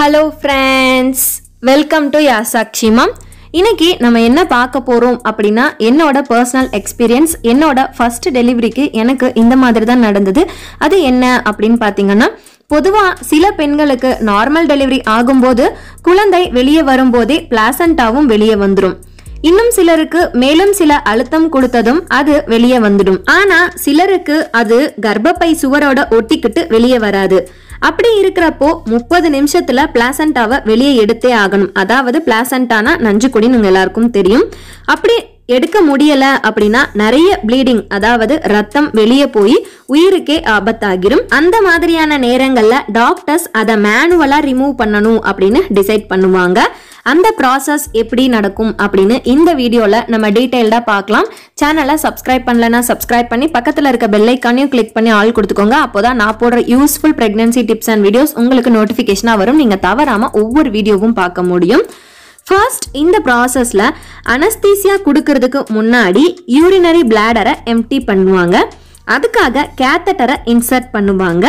Hello friends welcome to யாசாக்ஷிமம் இன்னைக்கு நம்ம என்ன பார்க்க போகிறோம் அப்படின்னா என்னோட பர்சனல் எக்ஸ்பீரியன்ஸ் என்னோட ஃபர்ஸ்ட் டெலிவரிக்கு எனக்கு இந்த மாதிரி தான் நடந்தது. அது என்ன அப்படின்னு பார்த்தீங்கன்னா பொதுவாக சில பெண்களுக்கு நார்மல் டெலிவரி ஆகும்போது குழந்தை வெளியே வரும்போதே பிளாசண்டாவும் வெளியே வந்துடும் இன்னும் சிலருக்கு மேலும் சில அழுத்தம் கொடுத்ததும் அது வெளியே வந்துடும். ஆனா சிலருக்கு அது கர்ப்பப்பை சுவரோட ஒட்டிக்கிட்டு வெளியே வராது. அப்படி இருக்கிறப்போ முப்பது நிமிஷத்துல பிளாசண்டாவை வெளியே எடுத்தே ஆகணும். அதாவது பிளாசண்டானா நஞ்சுக்குடின்னு உங்க எல்லாருக்கும் தெரியும். அப்படி எடுக்க முடியல அப்படின்னா நிறைய ப்ளீடிங் அதாவது ரத்தம் வெளியே போய் உயிருக்கே ஆபத்தாகிரும். அந்த மாதிரியான நேரங்கள்ல டாக்டர்ஸ் அதை மேனுவலா ரிமூவ் பண்ணணும் அப்படின்னு டிசைட் பண்ணுவாங்க. அந்த ப்ராசஸ் எப்படி நடக்கும் அப்படின்னு இந்த வீடியோவில் நம்ம டீட்டெயில்டாக பார்க்கலாம். சேனலை சப்ஸ்கிரைப் பண்ணலன்னா சப்ஸ்கிரைப் பண்ணி பக்கத்தில் இருக்க பெல்லைக்கானையும் கிளிக் பண்ணி ஆள் கொடுத்துக்கோங்க. அப்போ தான் நான் போடுற useful pregnancy tips and videos உங்களுக்கு நோட்டிஃபிகேஷனாக வரும். நீங்கள் தவறாமல் ஒவ்வொரு வீடியோவும் பார்க்க முடியும். ஃபர்ஸ்ட் இந்த ப்ராசஸில் அனஸ்தீசியா கொடுக்கறதுக்கு முன்னாடி யூரினரி பிளாடரை எம்டி பண்ணுவாங்க. அதுக்காக கேத்தட்டரை இன்சர்ட் பண்ணுவாங்க.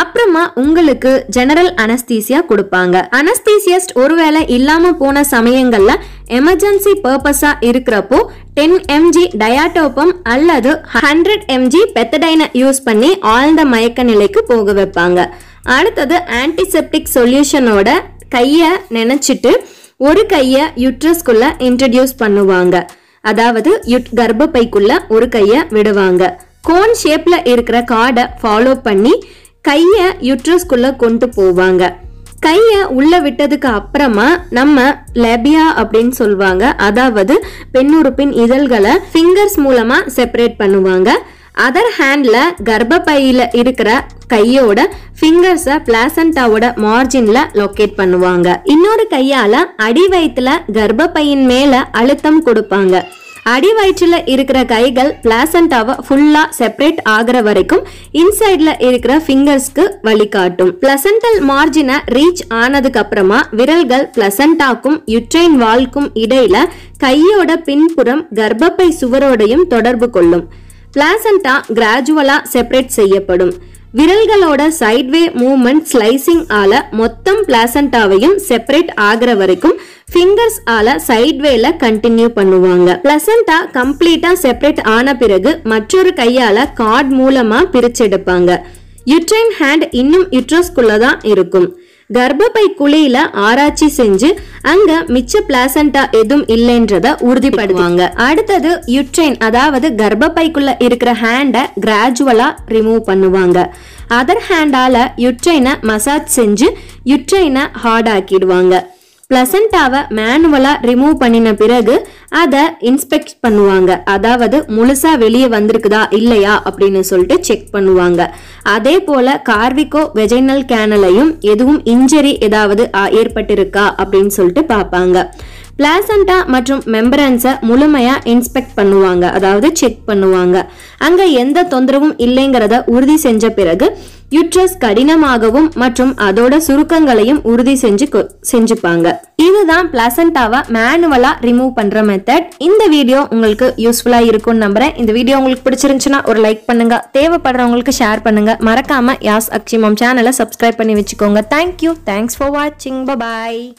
அப்புறமா உங்களுக்கு ஜெனரல் அனஸ்தீசியா கொடுப்பாங்க. அனஸ்தீசியஸ்ட் ஒருவேளை இல்லாம போன சமயங்கள்ல எமர்ஜென்சி பர்பஸா இருக்கிறப்போ டென் எம்ஜி டயாட்டோபம் அல்லது ஹண்ட்ரட் எம்ஜி பெத்தடைனை யூஸ் பண்ணி ஆழ்ந்த மயக்க நிலைக்கு போக வைப்பாங்க. அடுத்தது ஆன்டிசெப்டிக் சொல்யூஷனோட கையை நினைச்சிட்டு ஒரு கையை யுட்ரஸ்குள்ள இன்ட்ரடியூஸ் பண்ணுவாங்க. அதாவது யுட் கர்ப்பைக்குள்ள ஒரு கையை விடுவாங்க. கோன் ஷேப்ல இருக்கிற கார்டை ஃபாலோ பண்ணி கையை யுட்ரஸ்குள்ள கொண்டு போவாங்க. கையை உள்ள விட்டதுக்கு அப்புறமா நம்ம லெபியா அப்படின்னு சொல்லுவாங்க அதாவது பெண்ணுறுப்பின் இதழ்களை ஃபிங்கர்ஸ் மூலமா செப்பரேட் பண்ணுவாங்க. அதர் ஹேண்ட்ல கர்ப்பப்பையில் இருக்கிற கையோட ஃபிங்கர்ஸை பிளாசண்டாவோட மார்ஜின்ல லொக்கேட் பண்ணுவாங்க. இன்னொரு கையால அடி வயிற்றுல கர்ப்பப்பையின் மேல அழுத்தம் கொடுப்பாங்க. அடி வயிற்றுல இருக்கிற கைகள் பிளாசண்டாவை ஃபுல்லா செப்பரேட் ஆகிற வரைக்கும் இன்சைட்ல இருக்கிற ஃபிங்கர்ஸ்க்கு வழிகாட்டும். பிளசண்டல் மார்ஜினை ரீச் ஆனதுக்கு அப்புறமா விரல்கள் பிளசண்டாக்கும் யுட்ரைன் வால்க்கும் இடையில கையோட பின்புறம் கர்ப்பப்பை சுவரோடையும் தொடர்பு கொள்ளும். பிளாசண்டா கிராஜுவலா செப்பரேட் செய்யப்படும். விரல்களோட சைட்வே மூவ்மெண்ட் ஸ்லைசிங் ஆல மொத்தம் பிளாசண்டாவையும் செப்பரேட் ஆகிற வரைக்கும் ஃபிங்கர்ஸ் ஆல சைட்வேல கண்டினியூ பண்ணுவாங்க. பிளசண்டா கம்ப்ளீட்டா செப்பரேட் ஆன பிறகு மற்றொரு கையால கார்ட் மூலமா பிரிச்செடுப்பாங்க யுட்ரைன் ஹேண்ட் இன்னும் யுட்ரஸ்குள்ள தான் இருக்கும். கர்ப்பப்பை குழியில ஆராய்ச்சி செஞ்சு அங்க மிச்ச பிளாசண்டா எதுவும் இல்லைன்றத உறுதிப்படுவாங்க அடுத்தது யுட்ரைன் அதாவது கர்ப்பப்பைக்குள்ள இருக்கிற ஹேண்டை கிராஜுவலா ரிமூவ் பண்ணுவாங்க. அதர் ஹேண்டால யுட்ரைனை மசாஜ் செஞ்சு யுட்ரைனை ஹார்ட் ஆக்கிடுவாங்க. பிளசண்டாவை மேனுவலாக ரிமூவ் பண்ணின பிறகு அதை இன்ஸ்பெக்ட் பண்ணுவாங்க. அதாவது முழுசாக வெளியே வந்திருக்குதா இல்லையா அப்படின்னு சொல்லிட்டு செக் பண்ணுவாங்க. அதே போல் கார்விகோ வெஜைனல் கேனலையும் எதுவும் இன்ஜரி ஏதாவது ஆ- ஏற்பட்டிருக்கா அப்படின்னு சொல்லிட்டு பார்ப்பாங்க. பிளாசண்டா மற்றும் மெம்பரன்ஸை முழுமையாக இன்ஸ்பெக்ட் பண்ணுவாங்க. அதாவது செக் பண்ணுவாங்க. அங்கே எந்த தொந்தரவும் இல்லைங்கிறத உறுதி செஞ்ச பிறகு யுட்ரஸ் கடினமாகவும் மற்றும் அதோட சுருக்கங்களையும் உறுதி செஞ்சு கொ- செஞ்சுப்பாங்க. இதுதான் பிளசண்டாவை மேனுவலா ரிமூவ் பண்ற மெத்தட் இந்த வீடியோ உங்களுக்கு யூஸ்ஃபுல்லா இருக்கும்னு நம்புறேன். இந்த வீடியோ உங்களுக்கு பிடிச்சிருந்துச்சுன்னா ஒரு லைக் பண்ணுங்க. தேவைப்படுறவங்களுக்கு ஷேர் பண்ணுங்க. மறக்காம யாஸ் அக்ஷிமம் சேனலை சப்ஸ்கிரைப் பண்ணி வச்சுக்கோங்க. தேங்க்யூ தேங்க்ஸ் ஃபார் வாட்சிங் பாய்